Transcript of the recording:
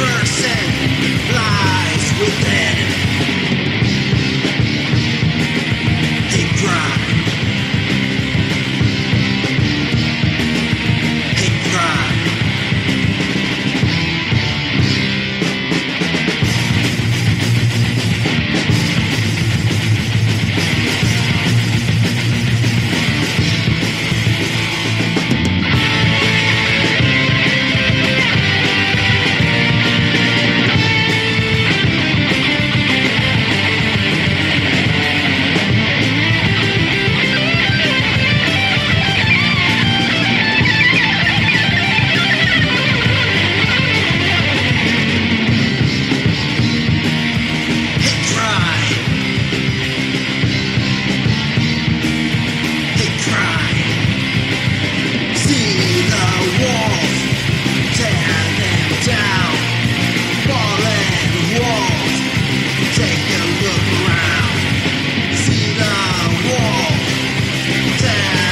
person. down.